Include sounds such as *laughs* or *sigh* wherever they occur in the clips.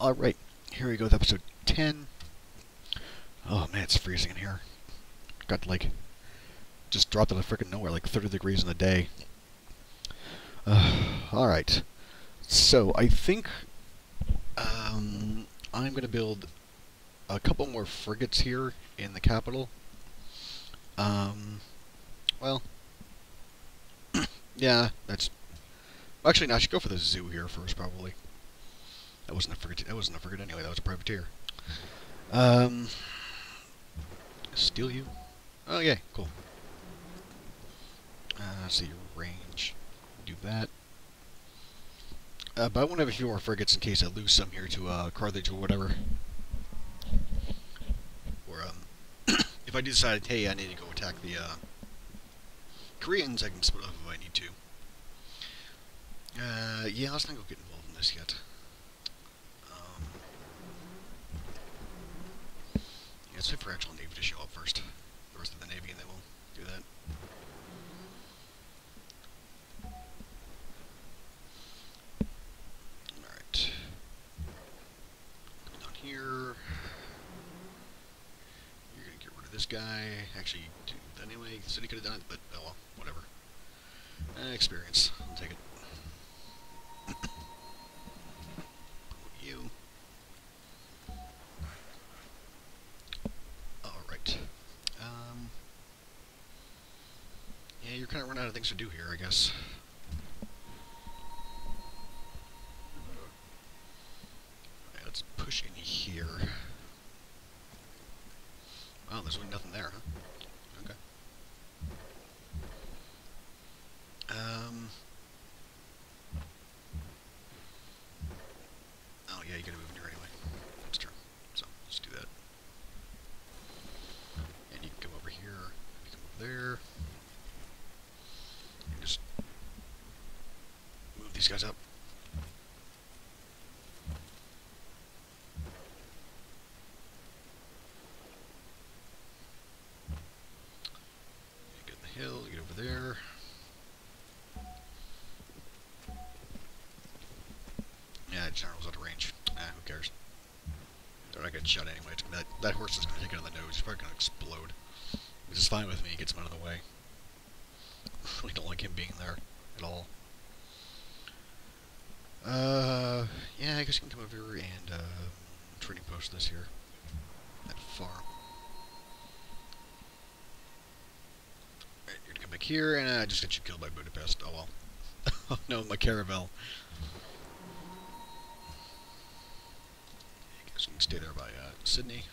Alright, here we go with episode 10. Oh man, it's freezing in here. Got like, just dropped out of freaking nowhere, like 30 degrees in a day. *sighs* Uh, Alright, so I think um, I'm going to build a couple more frigates here in the capital. Um, well, *coughs* yeah, that's... Actually, no, I should go for the zoo here first, probably. That wasn't a frigate. That wasn't a frigate anyway. That was a privateer. Um, steal you. Oh yeah, cool. Uh, let's see your range. Do that. Uh, but I want to have a few more frigates in case I lose some here to uh, Carthage or whatever. Or um, *coughs* if I decide, hey, I need to go attack the uh, Koreans, I can split off if I need to. Uh, yeah, let's not go get involved in this yet. Um, yeah, let's wait for actual Navy to show up first. The rest of the Navy, and then we'll do that. Alright. Come down here. You're gonna get rid of this guy. Actually, do that anyway. The city could have done it, but oh well, whatever. Uh, experience. I'll take it. you. Alright. Um, yeah, you're kind of running out of things to do here, I guess. Alright, let's push in here. Wow, there's really nothing there, huh? Okay. Um... Oh yeah, you gotta move in here anyway. That's true. So, let's do that. And you can come over here, you come over there. And just move these guys up. You get the hill, you get over there. Yeah, general's out of range. Ah, who cares? They're not getting shot anyway. It's that, that horse is going to take it on the nose. He's probably going to explode. Which is fine with me. He gets him out of the way. *laughs* we don't like him being there at all. Uh, yeah, I guess you can come over here and uh, trading post this here. That farm. Here, and I just got you killed by Budapest. Oh well. *laughs* oh no, my caravel. I guess you can stay there by uh, Sydney.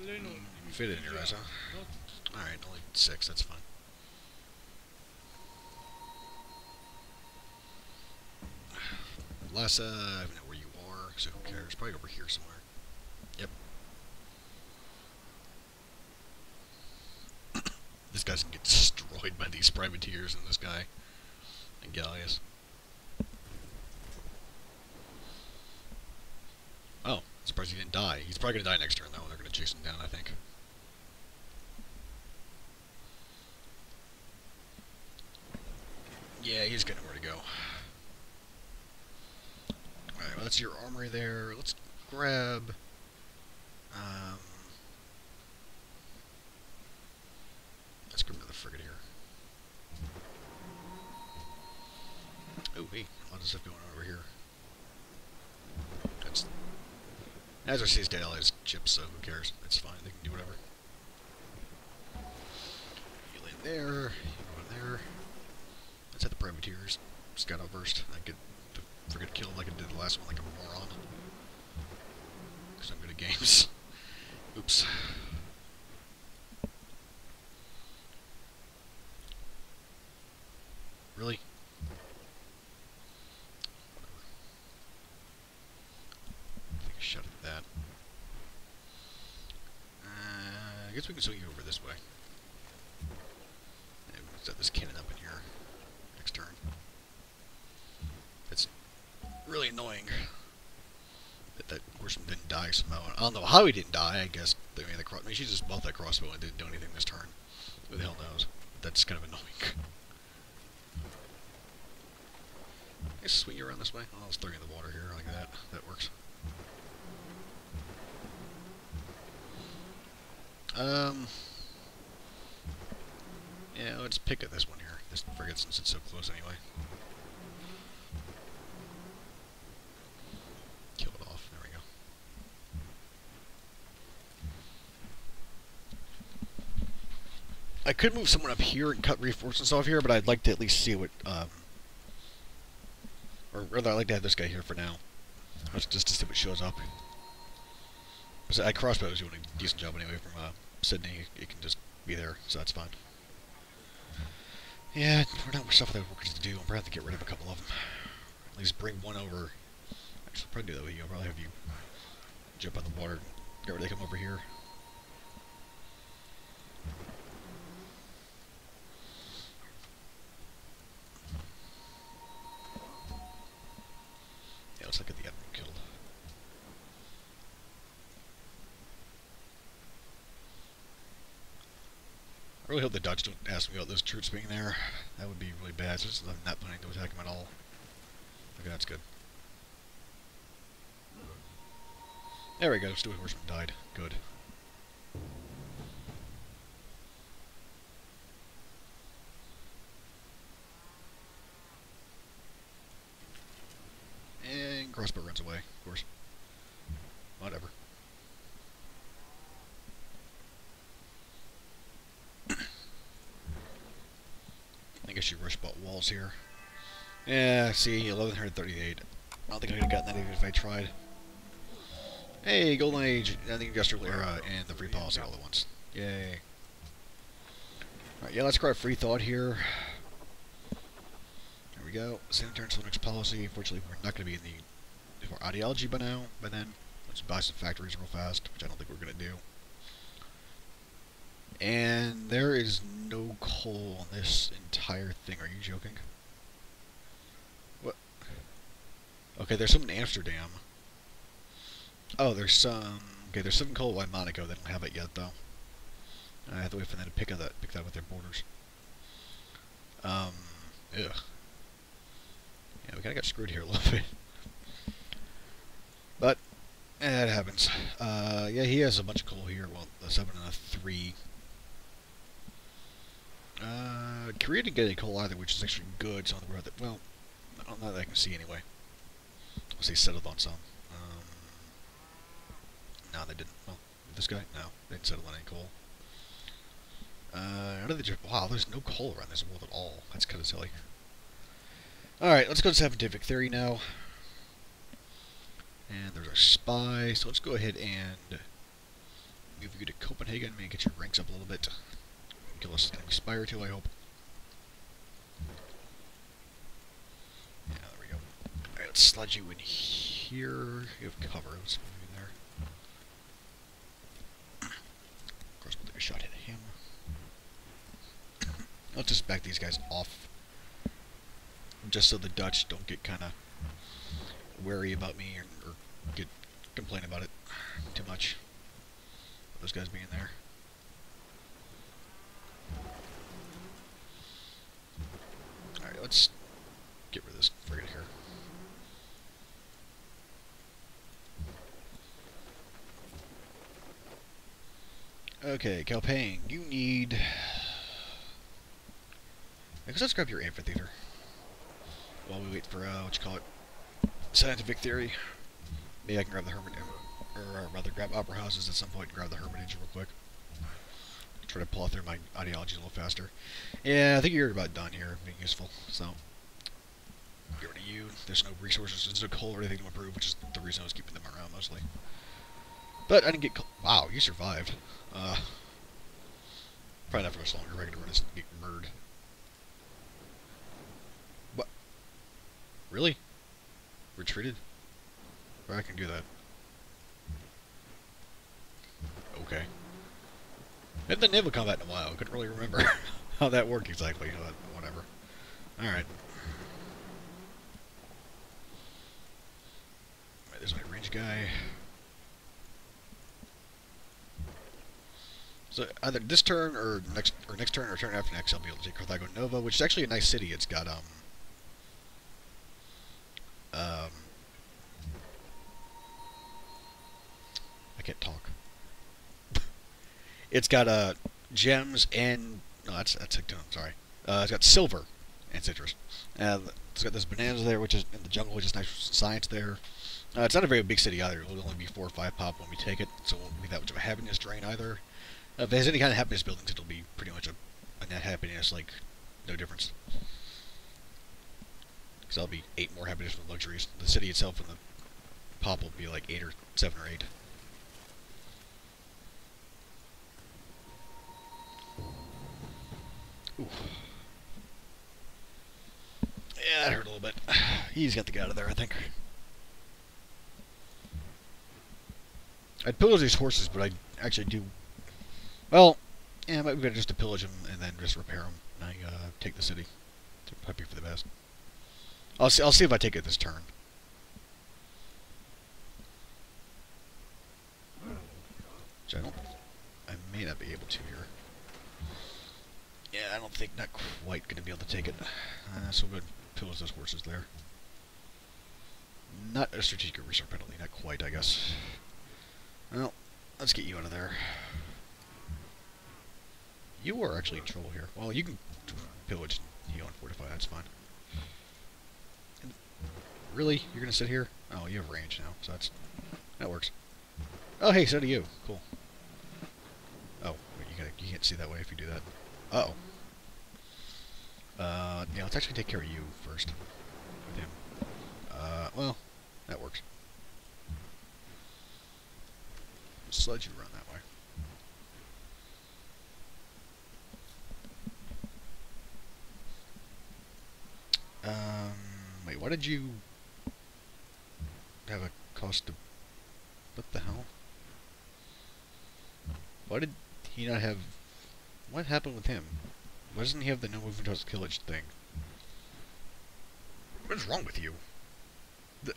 Mm, fit it in your eyes, huh? Alright, only six, that's fine. Lhasa, uh, I don't know where you are, so who cares? Probably over here somewhere. Yep. *coughs* this guy's gonna get destroyed by these privateers and this guy. And Gallius. Oh, I'm surprised he didn't die. He's probably gonna die next turn though, and they're gonna chase him down, I think. Yeah, he's got nowhere to go. Alright, well that's your armory there. Let's grab... Um, let's grab another frigate here. Oh, hey, a lot of stuff going on over here. That's... As I say, it's dead allies chips, so who cares? It's fine, they can do whatever. You land there, you go there. Let's hit the privateers. Scout out first. I get the frigate killed like I did the last one, like a moron. Because I'm good at games. *laughs* Oops. Really? Take a shot at that. Uh, I guess we can swing you over this way. Set this cannon up in here next turn. It's really annoying that that horseman didn't die somehow. I don't know how he didn't die. I guess I mean, the cro mean, she just bought that crossbow and didn't do anything this turn. Who the hell knows? That's kind of annoying. *laughs* I swing you around this way? Oh, throw you in the water here like that. That works. Um. Yeah, let's pick at this one here. This frigate since it's so close anyway. Kill it off. There we go. I could move someone up here and cut reinforcements off here, but I'd like to at least see what, um, or rather, I'd like to have this guy here for now, just, just to see what shows up. I crossbow is doing a decent job anyway from uh, Sydney. It can just be there, so that's fine. Yeah, we're not much stuff that workers to do. I'm probably have to get rid of a couple of them. At least bring one over. I'll probably do that with you. I'll probably have you jump on the water, get ready to come over here. Yeah, looks like I get the admiral killed. I really hope the Dutch don't ask me about those troops being there. That would be really bad, since I'm not planning to attack them at all. Okay, that's good. There we go, Stewart Horseman died. Good. And crossbow runs away, of course. Whatever. Guess you rush bought walls here. Yeah, see, 1138. I don't think I could have gotten that even if I tried. Hey, Golden Age, and the Industrial Era, and the Free Policy all at once. Yay. Alright, yeah, let's grab Free Thought here. There we go. And Linux Policy. Unfortunately, we're not going to be in the ideology by now, by then. Let's buy some factories real fast, which I don't think we're going to do. And there is no coal on this entire thing. Are you joking? What? Okay, there's some in Amsterdam. Oh, there's some. Okay, there's some coal in Monaco. They don't have it yet, though. I have to wait for them to pick up that pick that with their borders. Um, ugh. Yeah, we kind of got screwed here a little *laughs* bit. But eh, it happens. Uh, yeah, he has a bunch of coal here. Well, a seven and a three. Uh, Korea didn't get any coal either, which is actually good. So on the road that well, not that I can see anyway. Unless they settled on some. Um, no, they didn't. Well, this guy, no, they didn't settle on any coal. Uh? Wow, there's no coal around this world at all. That's kind of silly. All right, let's go to scientific theory now. And there's our spy. So let's go ahead and move you to Copenhagen. Maybe get your ranks up a little bit. Kill us an Spire too, I hope. Yeah, there we go. Alright, let's sludge you in here. You have cover. Let's move you there. Of course, we'll take a shot at him. Let's just back these guys off. Just so the Dutch don't get kind of wary about me or, or get complain about it too much. Those guys being there. Alright, let's get rid of this frigate here. Okay, Calpain, you need... Guess let's grab your amphitheater. While we wait for, uh, what you call it, scientific theory. Maybe I can grab the hermitage, or rather grab opera houses at some point and grab the hermitage real quick. Try to pull through my ideology a little faster. Yeah, I think you're about done here, being useful, so. Get rid of you. There's no resources, there's no coal or anything to improve, which is the reason I was keeping them around mostly. But I didn't get Wow, you survived. Uh, probably not for much longer. Regular run is get murdered. What? Really? Retreated? I can do that. Okay. I haven't naval combat in a while. I couldn't really remember *laughs* how that worked exactly, but whatever. Alright. Right, there's my range guy. So either this turn or next or next turn or turn after next, I'll be able to take Carthago Nova, which is actually a nice city. It's got um um I can't talk. It's got uh gems and no, that's that's I'm sorry. Uh, it's got silver and citrus. Uh, it's got this bananas there, which is in the jungle, which is nice science there. Uh, it's not a very big city either. It'll only be four or five pop when we take it, so it won't be that much of a happiness drain either. Uh, if there's any kind of happiness buildings, it'll be pretty much a, a net happiness, like no difference. Because that'll be eight more happiness with luxuries. The city itself and the pop will be like eight or seven or eight. Yeah, that hurt a little bit. He's got to get out of there, I think. I'd pillage these horses, but I actually do... Well, yeah, I might be better just to pillage them and then just repair them. And I uh, take the city. Might be for the best. I'll see. I'll see if I take it this turn. Which I. I may not be able to here. Yeah, I don't think not quite going to be able to take it. Uh, so we'll go pillage those horses there. Not a strategic resource penalty. Not quite, I guess. Well, let's get you out of there. You are actually in trouble here. Well, you can pillage you and fortify, that's fine. And really? You're gonna sit here? Oh, you have range now, so that's... That works. Oh, hey, so do you. Cool. Oh, wait, you, gotta, you can't see that way if you do that. Uh oh Uh, yeah, let's actually take care of you first. With him. Uh, well, that works. Sludge you run that way. Um, wait, why did you have a cost of... What the hell? Why did he not have... What happened with him? Why doesn't he have the no movement towards killage thing? What is wrong with you? The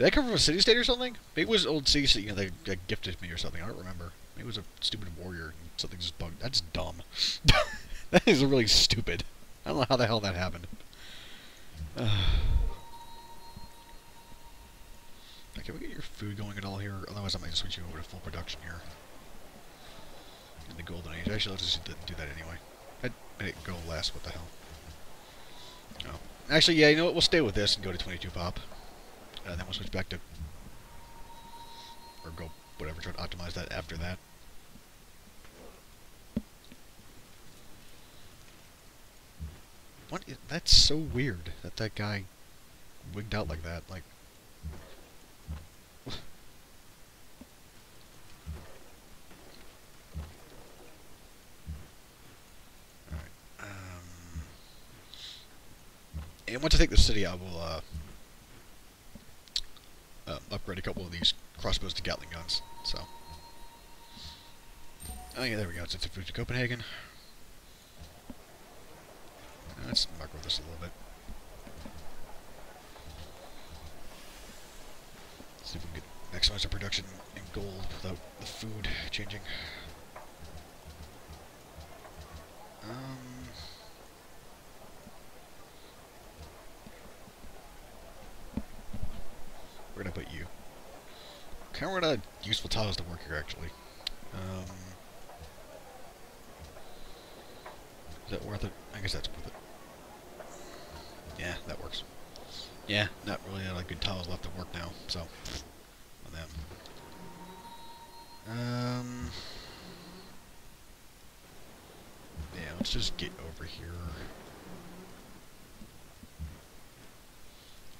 did that come from a city state or something? Maybe it was old city state, you know, they, they gifted me or something. I don't remember. Maybe it was a stupid warrior and something just bugged. That's dumb. *laughs* that is really stupid. I don't know how the hell that happened. Uh. *sighs* can we get your food going at all here? Otherwise I might switch you over to full production here. In the golden age. Actually, let's just do that anyway. I made it go last, what the hell. Oh. Actually, yeah, you know what? We'll stay with this and go to 22 pop. And then we'll switch back to... Or go, whatever, try to optimize that after that. What? Is, that's so weird that that guy wigged out like that. Like, um, and once I take the city, I will uh, uh, upgrade a couple of these crossbows to Gatling guns. So, oh yeah, there we go. It's a food to Copenhagen. Let's macro this a little bit. See if we can get maximize our production in gold without the food changing. Um, we're gonna put you. Kind of run useful tiles to work here, actually. Um, is that worth it? I guess that's worth it. Yeah, that works. Yeah, not really a lot of good tiles left to work now, so on them. Um, yeah, let's just get over here.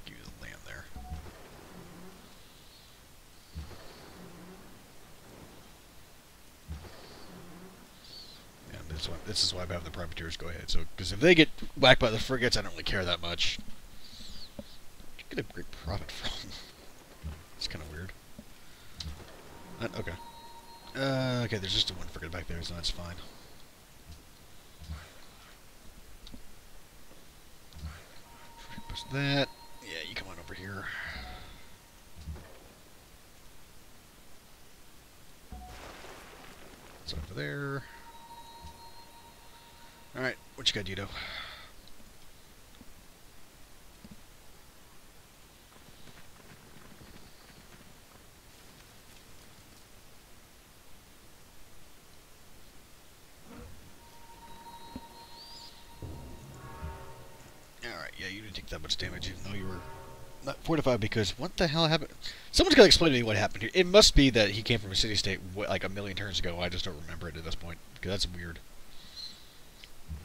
Give you the land there. That's why, this is why I have the privateers go ahead. So, because if they get whacked by the frigates, I don't really care that much. Get a great profit from. it's kind of weird. Uh, okay. Uh, okay, there's just a one frigate back there, so that's fine. Push that. Yeah, you come on over here. That's over there. Alright, what you got, Dido? Alright, yeah, you didn't take that much damage even though you were not fortified because what the hell happened? Someone's got to explain to me what happened here. It must be that he came from a city-state like a million turns ago. I just don't remember it at this point because that's weird.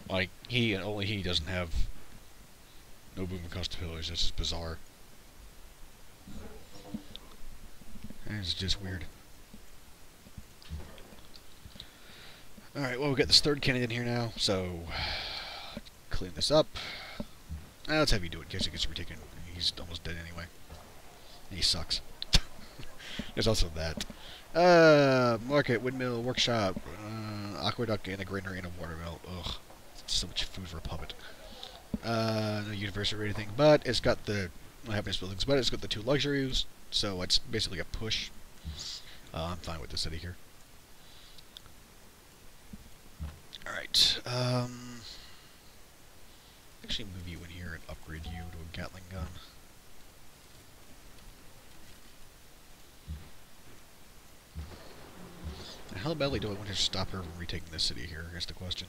Like, he and only he doesn't have no movement pillars. That's just bizarre. It's just weird. Alright, well, we've got this third cannon in here now, so *sighs* clean this up. Let's have you do it in case it gets retaken. He's almost dead anyway. he sucks. *laughs* There's also that. Uh, market, windmill, workshop, uh, aqueduct, and a granary and a watermill. Ugh, so much food for a puppet. Uh, no university or anything, but it's got the happiness buildings, but it's got the two luxuries, so it's basically a push. Uh, I'm fine with the city here. Alright, um... Actually move you in here and upgrade you to a Gatling gun. How badly do I want to stop her from retaking this city here, is the question.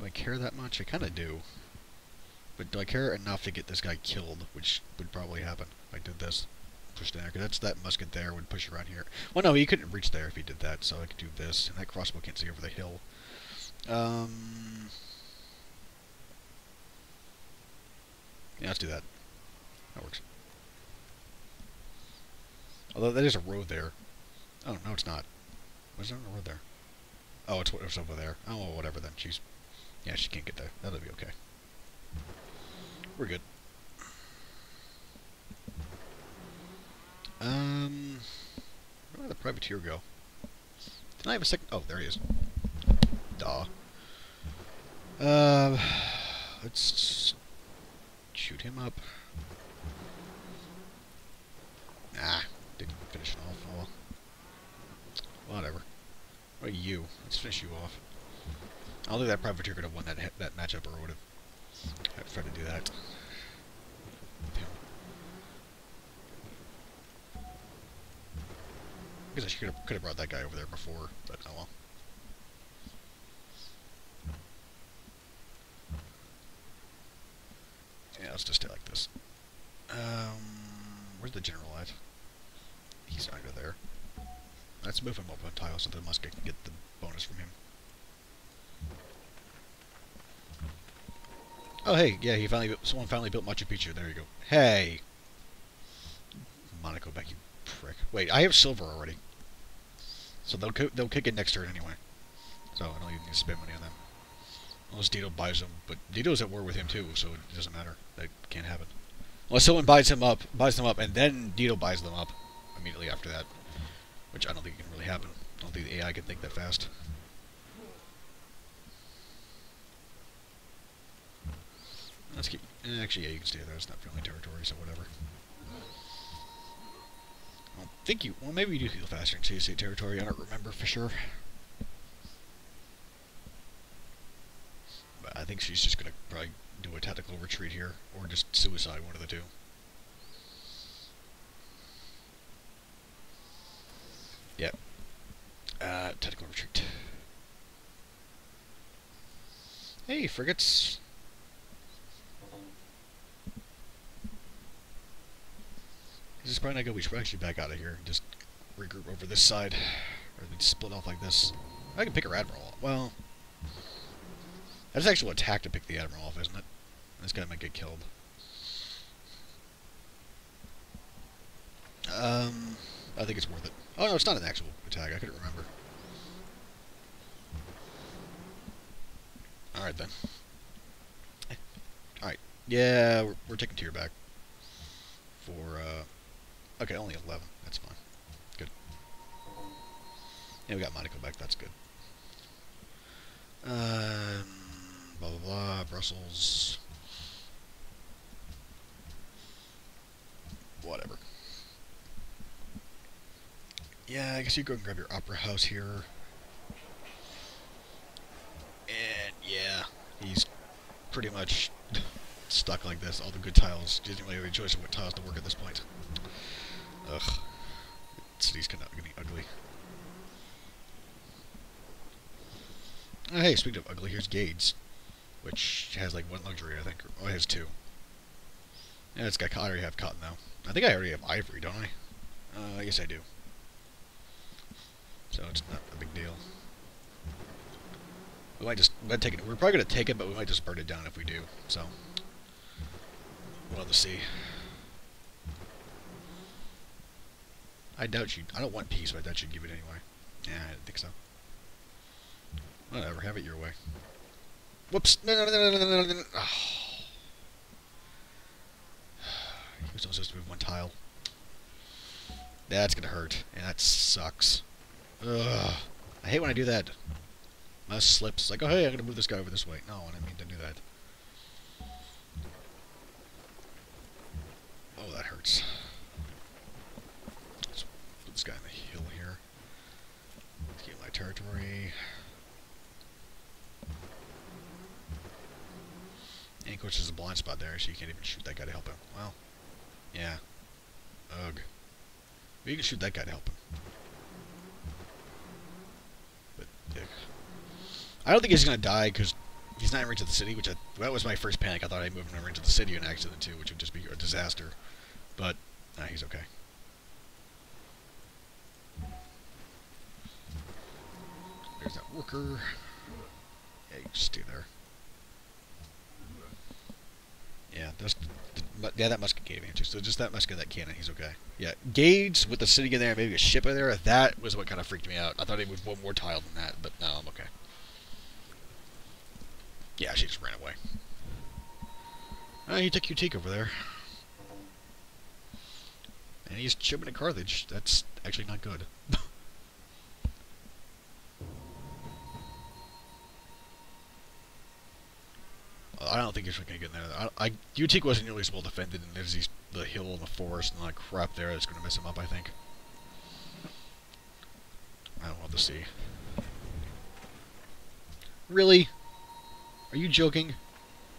Do I care that much? I kind of do. But do I care enough to get this guy killed, which would probably happen if I did this? Push down, because that's that musket there would push around here. Well, no, he couldn't reach there if he did that, so I could do this, and that crossbow can't see over the hill. Um... Yeah, let's do that. That works. Although that is a road there. Oh, no, it's not. Was there a road there? Oh, it's, it's over there. Oh, whatever then. She's... Yeah, she can't get there. That'll be okay. We're good. Um... Where did the privateer go? Did I have a second... Oh, there he is. Duh. Uh... Let's shoot him up. Ah, didn't finish it off. Oh. Whatever. What are you? Let's finish you off. I don't think that privateer could have won that that matchup, or would have tried to do that. I guess I could have could have brought that guy over there before, but oh well. Yeah, let's just stay like this. Um, where's the general at? He's under there. Let's move him up on tile so the musket can get the bonus from him. Oh, hey, yeah, he finally, someone finally built Machu Picchu. There you go. Hey! Monaco back, you prick. Wait, I have silver already. So they'll, they'll kick it next turn anyway. So I don't even need to spend money on them. Unless Dido buys them, but Dido's at war with him too, so it doesn't matter. That can't happen. Unless someone buys him up, buys them up, and then Dido buys them up immediately after that, which I don't think can really happen. I don't think the AI can think that fast. Let's actually, yeah, you can stay there. It's not friendly territory, so whatever. I don't think you. Well, maybe you do feel faster in CSA territory. I don't remember for sure. But I think she's just going to probably do a tactical retreat here, or just suicide, one of the two. Yep. Uh, tactical retreat. Hey, frigates. This is probably not good. We should actually back out of here and just regroup over this side. Or we split off like this. I can pick our admiral. Well, that's an actual attack to pick the Admiral off, isn't it? This guy might get killed. Um, I think it's worth it. Oh no, it's not an actual attack. I couldn't remember. Alright then. Alright. Yeah, we're, we're taking tier back. Okay, only 11. That's fine. Good. Yeah, we got Monaco back. That's good. Um, blah, blah, blah. Brussels. Whatever. Yeah, I guess you go and grab your opera house here. And yeah, he's pretty much *laughs* stuck like this. All the good tiles. He didn't really have a choice of what tiles to work at this point. Ugh. City's kind of getting ugly. Oh, hey, speaking of ugly, here's Gades, which has like one luxury, I think. Oh, it has two. Yeah, it's got. I already have cotton though. I think I already have ivory, don't I? Uh, I guess I do. So it's not a big deal. We might just might take it. We're probably gonna take it, but we might just burn it down if we do. So we'll have to see. I doubt you. I don't want peace, but I doubt you'd give it anyway. Yeah, I didn't think so. Whatever, have it your way. Whoops! No, no, no, no, no, no, no. Oh. *sighs* He was only supposed to move one tile. That's gonna hurt, and that sucks. Ugh. I hate when I do that. Mouse slips. Like, oh hey, I'm gonna move this guy over this way. No, I didn't mean to do that. Oh, that hurts. Let's put this guy on the hill here. Let's get my territory. And of course, there's a blind spot there, so you can't even shoot that guy to help him. Well, yeah. Ugh. But you can shoot that guy to help him. But, dick. I don't think he's gonna die, because he's not in range of the city, which I, that was my first panic. I thought I'd move him in range of the city in accident, too, which would just be a disaster. But, nah, he's okay. There's that worker. Yeah, you just stay there. Yeah, that's yeah, that musket gave answer. So just that musket, that cannon, he's okay. Yeah, Gades with the city in there, maybe a ship in there. That was what kind of freaked me out. I thought he was one more tile than that, but no, I'm okay. Yeah, she just ran away. Uh, he took Utique over there. And he's chipping at Carthage. That's actually not good. *laughs* I don't think he's going to get in there. I, I, Utique wasn't nearly as well defended, and there's these, the hill and the forest and all that crap there that's going to mess him up, I think. I don't want to see. Really? Are you joking?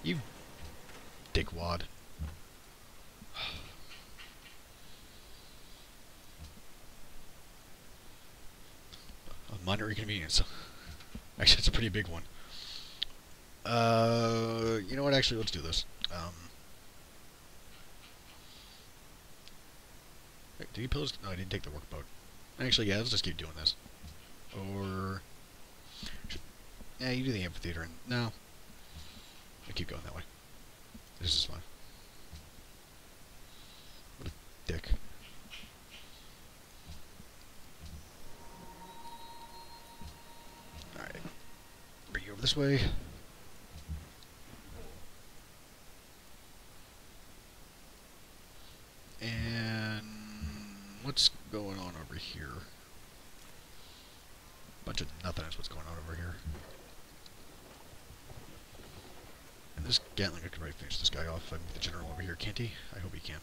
You dickwad. *sighs* A minor inconvenience. *laughs* Actually, it's a pretty big one. Uh, you know what? Actually, let's do this. Um, did he pillage? No, I didn't take the workboat. Actually, yeah, let's just keep doing this. Or, yeah, you do the amphitheater, and no, I keep going that way. This is fine. What a dick. Alright. Bring you over this way. And what's going on over here? Bunch of nothing is what's going on over here. And this Gatling, I could probably finish this guy off. I mean, the general over here, can't he? I hope he can.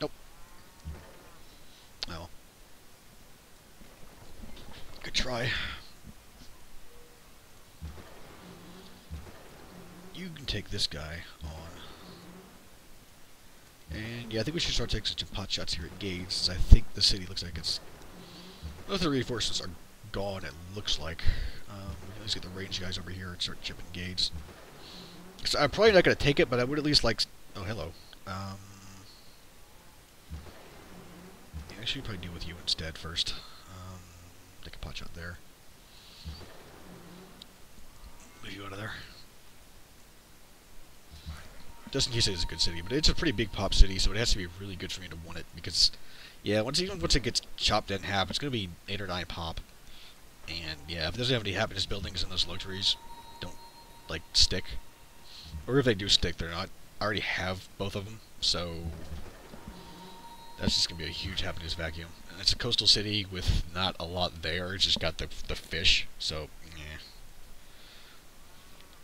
Nope. Oh. Good try. You can take this guy on. And yeah, I think we should start taking some pot shots here at Gades, since I think the city looks like it's... Both the reinforcements are gone, it looks like. Um, let's get the range guys over here and start chipping Gades. So I'm probably not going to take it, but I would at least like... Oh, hello. Um, yeah, I should probably deal with you instead first. Um, take a pot shot there. Move you out of there just in case it is a good city, but it's a pretty big pop city, so it has to be really good for me to want it, because, yeah, once even once it gets chopped in half, it's going to be 8 or 9 pop, and, yeah, if it doesn't have any happiness buildings and those luxuries don't, like, stick, or if they do stick, they're not, I already have both of them, so that's just going to be a huge happiness vacuum. And it's a coastal city with not a lot there, it's just got the, the fish, so,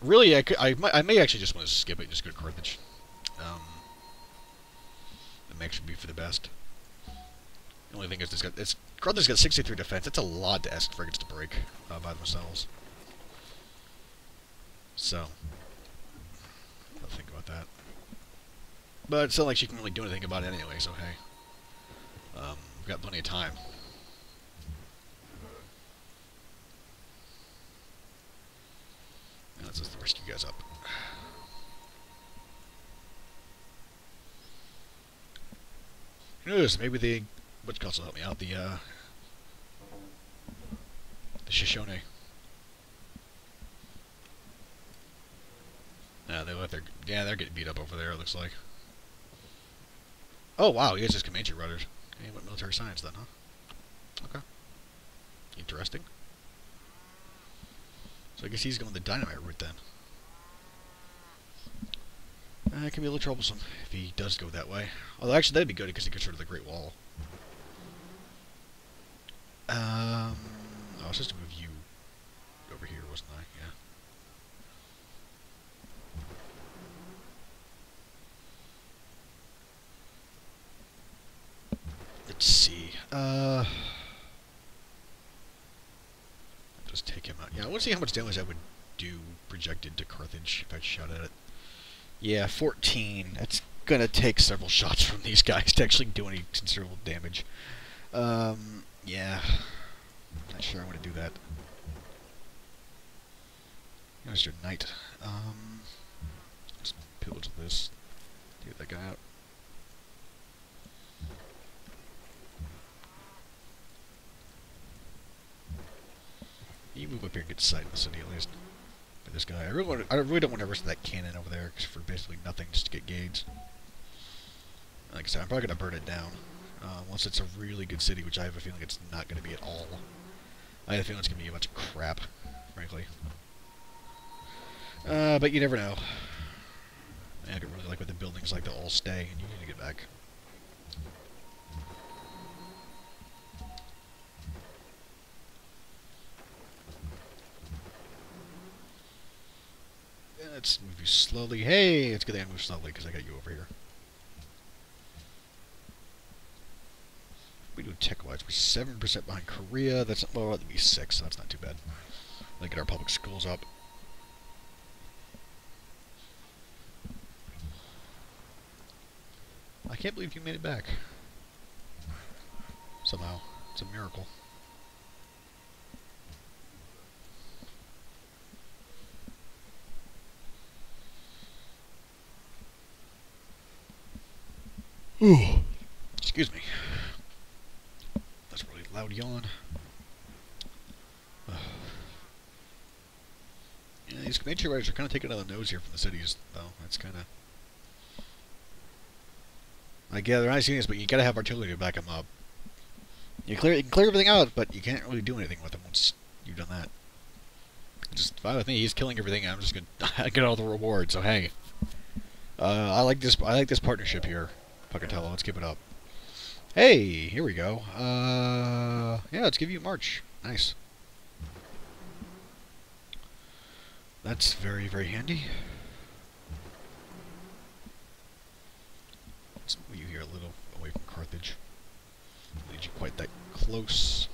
really, I, could, I, I, may actually just want to skip it and just go to Carthage. Um, that may actually be for the best. The only thing is, it's got, it's, Carthage's got 63 defense. That's a lot to ask frigates to break uh, by themselves. So, I'll think about that. But it's not like she can really do anything about it anyway, so hey. Um, we've got plenty of time. Now let's just rescue you guys up. Who knows? Maybe the which calls will help me out. The uh, the Shoshone. Yeah, they let their yeah they're getting beat up over there. It looks like. Oh wow, he has his Comanche Riders. He went military science then, huh? Okay. Interesting. So I guess he's going the dynamite route then. Uh, can be a little troublesome if he does go that way. Although actually that'd be good because he gets rid of the Great Wall. Um, I was supposed to move you over here, wasn't I? Yeah. Let's see. Uh, just take him out. Yeah, I want to see how much damage I would do projected to Carthage if I shot at it. Yeah, 14. That's gonna take several *laughs* shots from these guys to actually do any considerable damage. Um, yeah. Not sure I want to do that. Mr. Knight. Um, let's pillage this. Get that guy out. You move up here and get sight of the city at least. For this guy, I really, to, I really don't want to risk that cannon over there for basically nothing, just to get Gades. Like I said, I'm probably gonna burn it down. Uh, once it's a really good city, which I have a feeling it's not going to be at all. I have a feeling it's going to be a bunch of crap, frankly. Uh, but you never know. I don't really like what the buildings like They'll all stay, and you need to get back. Let's move you slowly. Hey, it's good that I move slowly because I got you over here. we do tech-wise? We're seven percent behind Korea. That's well, that'd be six. So that's not too bad. Like get our public schools up. I can't believe you made it back. Somehow, it's a miracle. Ooh, excuse me That's really loud yawn. yeah, these Comanche riders are kind of taking on the nose here from the cities, though. That's kind of... I gather nice units, but you gotta have artillery to back them up. You clear, you can clear everything out, but you can't really do anything with them once you've done that. Just fine with me. He's killing everything. I'm just gonna *laughs* get all the rewards. So hey, uh, I like this. I like this partnership here, Pocatello. Let's keep it up. Hey, here we go. Uh, yeah, let's give you March. Nice. That's very, very handy. Let's move you here a little away from Carthage. Lead you quite that close.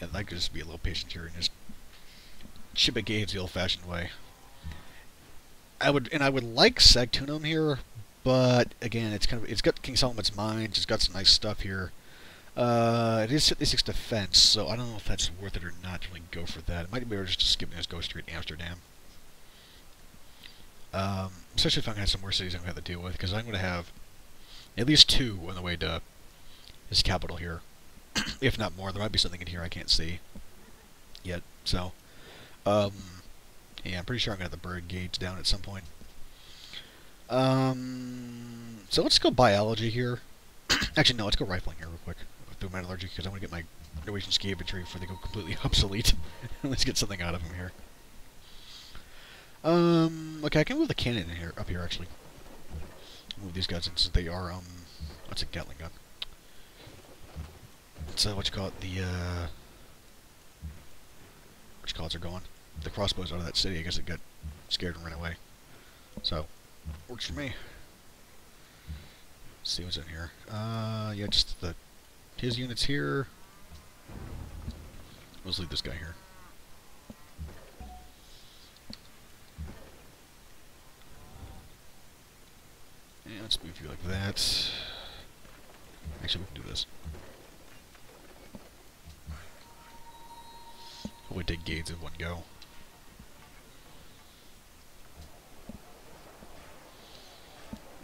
I'd like to just be a little patient here and just chip a Gades the old-fashioned way. I would, and I would like Saguntum here, but again, it's kind of, it's got King Solomon's Mines, it's got some nice stuff here. Uh, it is 56 defense, so I don't know if that's worth it or not to really go for that. It might be better just to skip this Go Street Amsterdam. Um, especially if I'm going to have some more cities I'm going to have to deal with, because I'm going to have at least two on the way to this capital here. *clears throat* if not more, there might be something in here I can't see yet. So, um, yeah, I'm pretty sure I'm going to have the bird Gades down at some point. Um, so let's go biology here. *clears throat* Actually, no, let's go rifling here real quick. Through metallurgy, because I want to get my Norwegian ski infantry before they go completely *laughs* obsolete. *laughs* let's get something out of them here. Um, okay, I can move the cannon in here, up here, actually. Move these guys in since they are, um, what's a Gatling gun? Uh, what you call it, the, uh, which calls are going the crossbows out of that city. I guess it got scared and ran away. So, works for me. Let's see what's in here. Uh, yeah, just the his units here. Let's leave this guy here. And let's move you like that. Actually, we can do this. We'll take Gades in one go.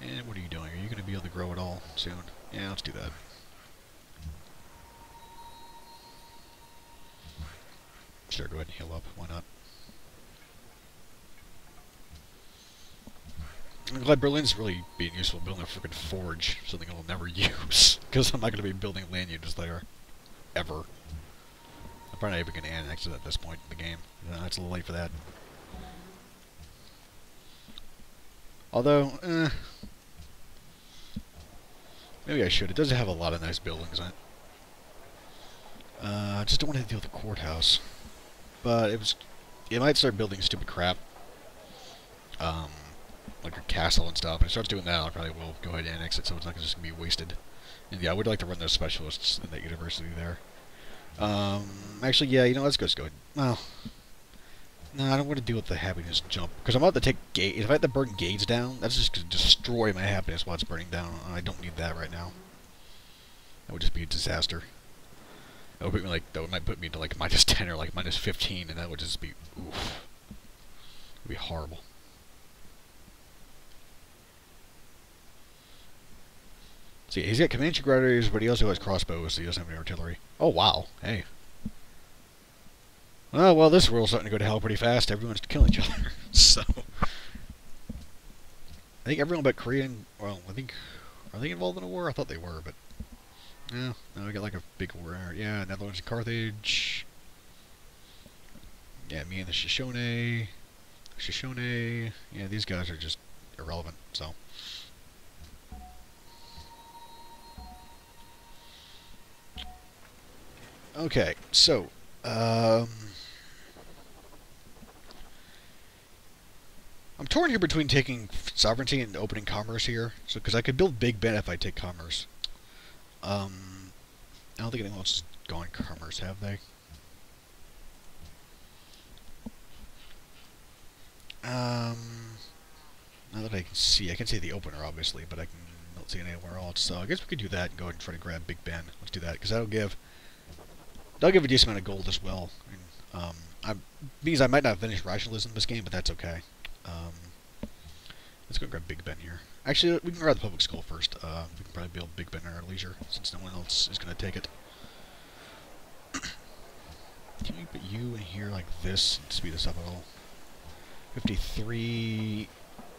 And what are you doing? Are you going to be able to grow at all soon? Yeah, let's do that. Sure, go ahead and heal up. Why not? I'm glad Berlin's really being useful building a freaking forge, something I'll never *laughs* use, because I'm not going to be building land units there. Ever. I'm probably not even going to annex it at this point in the game. No, it's a little late for that. Although, eh, Maybe I should. It does have a lot of nice buildings in it. Uh, I just don't want to deal with the courthouse. But it was... It might start building stupid crap. Um, like a castle and stuff. And it starts doing that, I probably will go ahead and annex it so it's not just going to be wasted. And yeah, I would like to run those specialists in that university there. Um, actually, yeah, you know, let's go, let's go. Well, no, I don't want to deal with the happiness jump. Because I'm about to take Gades. If I have to burn Gades down, that's just going to destroy my happiness while it's burning down. I don't need that right now. That would just be a disaster. That would put me like that might put me to like *laughs* minus 10 or like minus 15, and that would just be oof. It would be horrible. See, he's got Comanche Gladiators, but he also has crossbows, so he doesn't have any artillery. Oh, wow. Hey. Oh, well, this world's starting to go to hell pretty fast. Everyone's killing each other. *laughs* so... I think everyone but Korean... Well, I think... Are they involved in a war? I thought they were, but... Yeah, no, we got like a big war. Yeah, Netherlands and Carthage. Yeah, me and the Shoshone. Shoshone. Yeah, these guys are just irrelevant, so... Okay, so... Um... I'm torn here between taking sovereignty and opening commerce here. So, because I could build Big Ben if I take commerce. Um, I don't think anyone else has gone commerce, have they? Um, now that I can see, I can see the opener obviously, but I can not see it anywhere else. So I guess we could do that and go ahead and try to grab Big Ben. Let's do that because that'll give that'll give a decent amount of gold as well. And, um, I means I might not finish rationalism this game, but that's okay. Um, let's go grab Big Ben here. Actually, we can grab the public school first. Uh, we can probably build Big Ben at our leisure, since no one else is going to take it. *coughs* can we put you in here like this and speed this up a little? 53...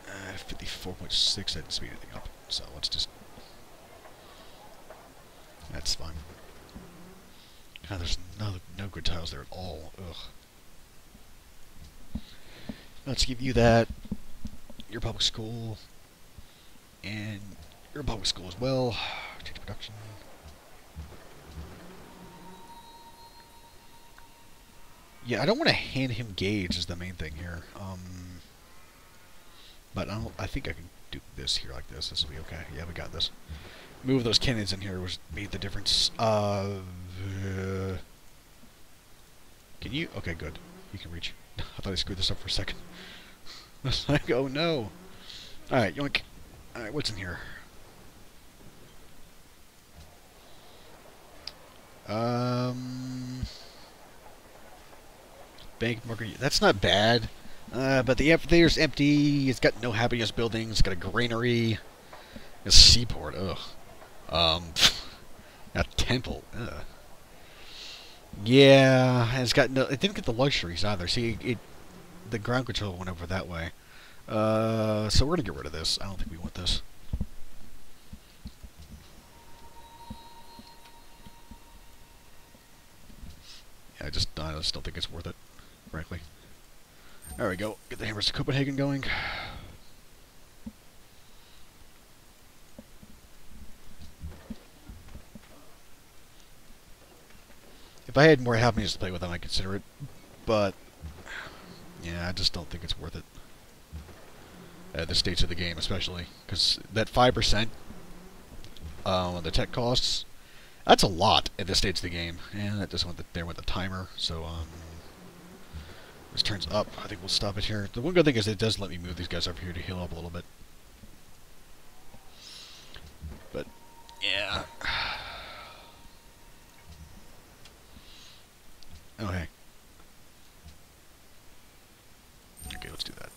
Uh, 54.6, I didn't speed anything up. So let's just... That's fine. God, there's no, no good tiles there at all. Ugh. Let's give you that. Your public school. And your public school as well. Change production. Yeah, I don't want to hand him Gades is the main thing here. Um, but I don't. I think I can do this here like this. This will be okay. Yeah, we got this. Move those cannons in here was made the difference. Uh, uh, can you? Okay, good. You can reach. *laughs* I thought I screwed this up for a second. *laughs* I was like, oh no. Alright, yoink. Alright, what's in here? Um... Bank market. That's not bad. Uh, but the amphitheater's empty. It's got no happiness buildings. It's got a granary. A seaport. Ugh. Um... *laughs* A temple. Ugh. Yeah, it's got no. It didn't get the luxuries either. See, it, the ground control went over that way. Uh, so we're gonna get rid of this. I don't think we want this. Yeah, I just, I just don't think it's worth it, frankly. There we go. Get the Hammers to Copenhagen going. If I had more happiness to play with, I might consider it. But, yeah, I just don't think it's worth it. At the states of the game, especially. Because that 5% uh, the tech costs, That's a lot at this stage of the game. And that just went the, there with the timer, so um, this turns up. I think we'll stop it here. The one good thing is it does let me move these guys over here to heal up a little bit. But, yeah. Okay. Okay, let's do that.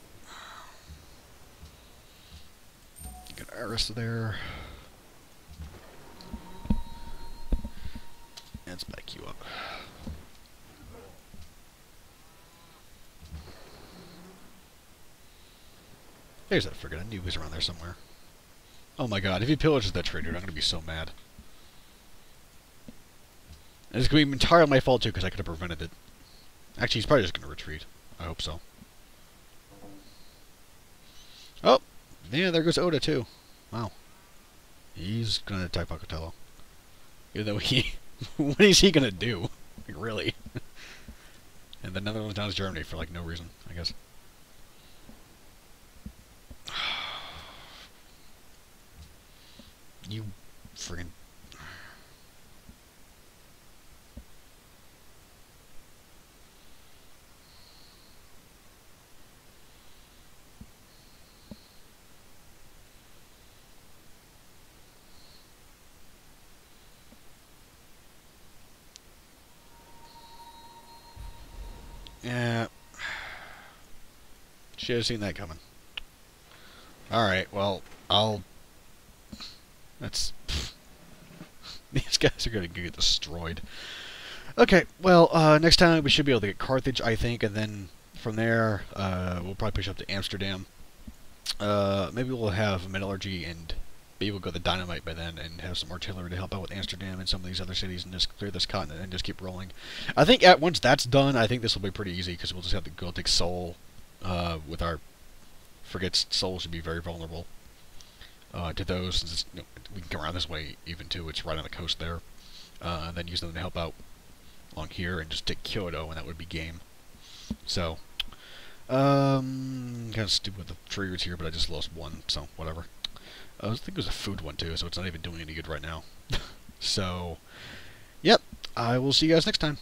Get there. Let's back you up. There's that friggin' I knew he was around there somewhere. Oh my god, if he pillages that trader, I'm gonna be so mad. And it's gonna be entirely my fault too, because I could have prevented it. Actually, he's probably just gonna retreat. I hope so. Oh! Yeah, there goes Oda too. Wow. He's gonna attack Pocatello. Even though *laughs* he... what is he gonna do? Like, really? *laughs* and the Netherlands down to Germany for, like, no reason, I guess. *sighs* You friggin' Yeah. Should have seen that coming. Alright, well, I'll that's... *laughs* These guys are going to get destroyed. Okay, well, uh, next time we should be able to get Carthage, I think, and then from there, uh, we'll probably push up to Amsterdam. Uh, maybe we'll have metallurgy and maybe we'll go the dynamite by then and have some artillery to help out with Amsterdam and some of these other cities and just clear this continent and just keep rolling. I think at once that's done, I think this will be pretty easy because we'll just have the Gothic Seoul uh, with our frigates. Seoul should be very vulnerable uh, to those. You know, we can come around this way even too. It's right on the coast there. Uh, and then use them to help out along here and just take Kyoto and that would be game. So, um, kind of stupid with the triggers here, but I just lost one, so whatever. I think it was a food one too, so it's not even doing any good right now. *laughs* so, yep, I will see you guys next time.